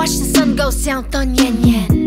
watch the sun go down, on yen yen.